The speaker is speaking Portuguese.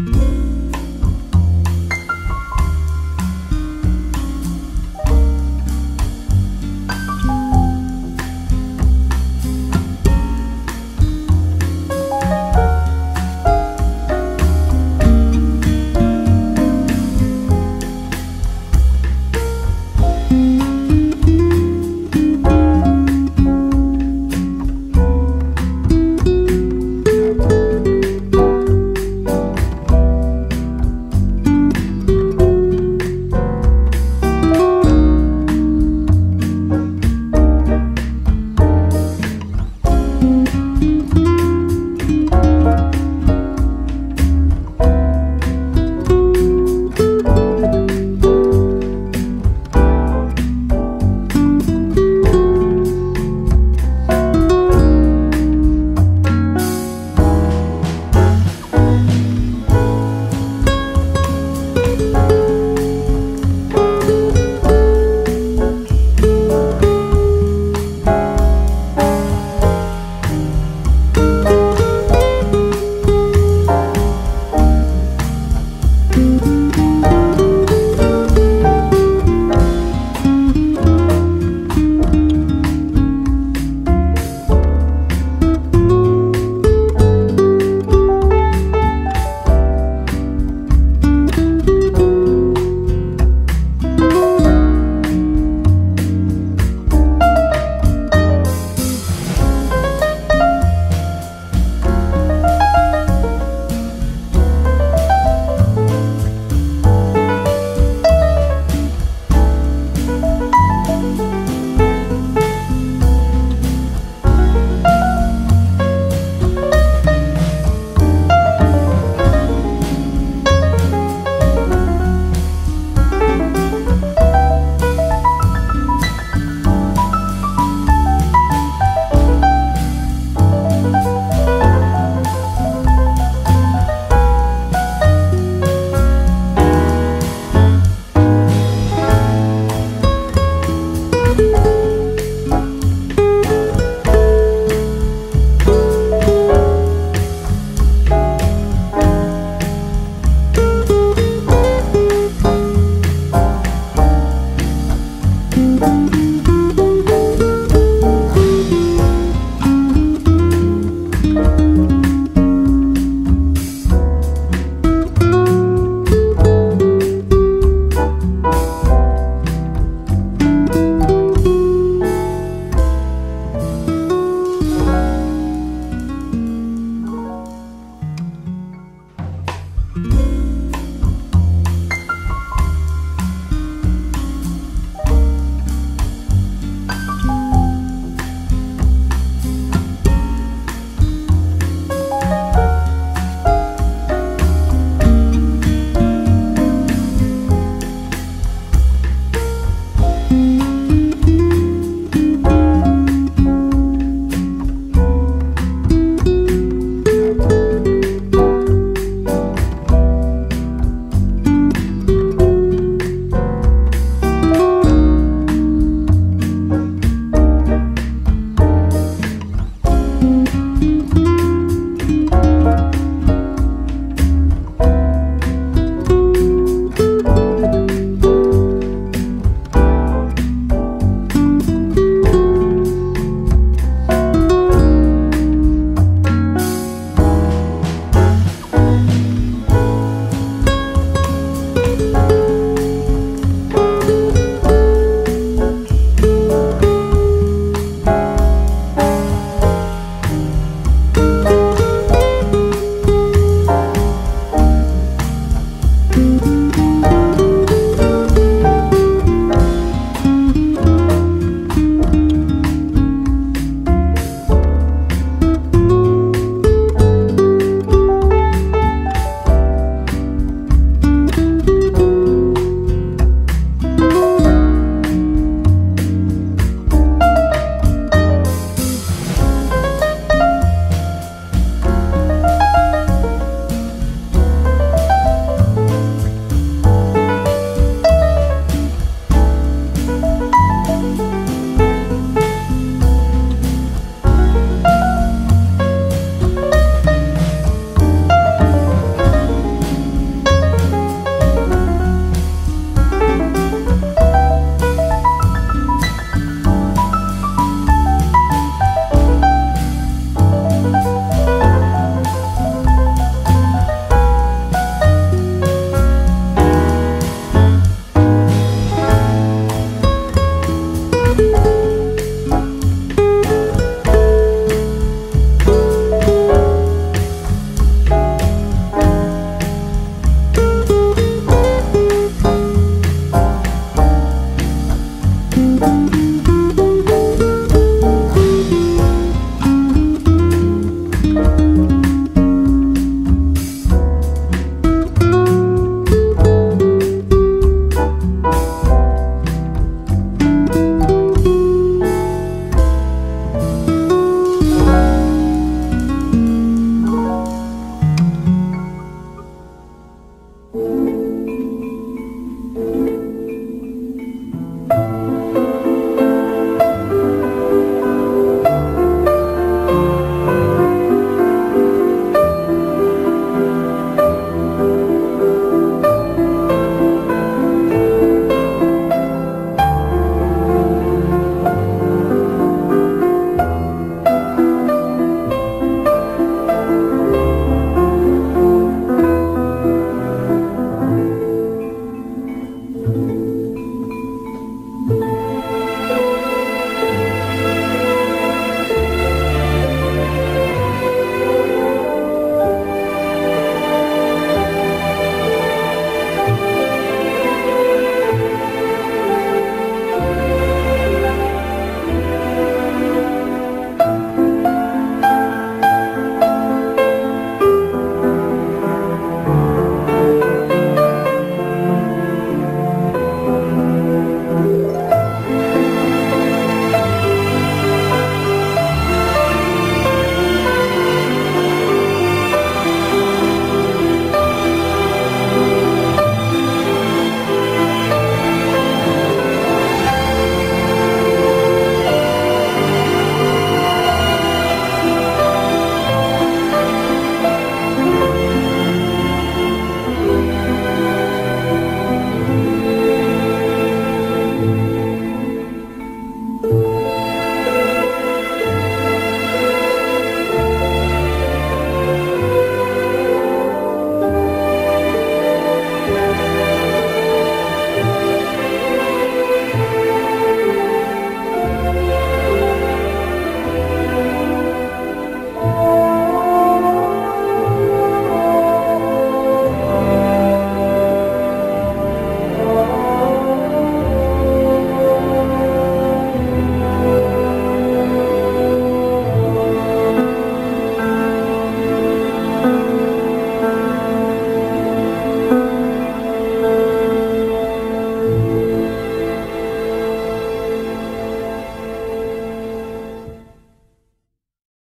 Música Música